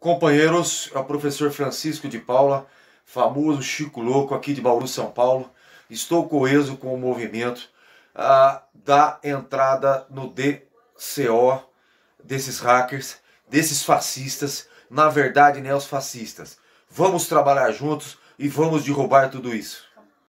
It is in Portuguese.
Companheiros, é o professor Francisco de Paula, famoso Chico Louco aqui de Bauru, São Paulo. Estou coeso com o movimento ah, da entrada no DCO desses hackers, desses fascistas, na verdade, nem os fascistas. Vamos trabalhar juntos e vamos derrubar tudo isso.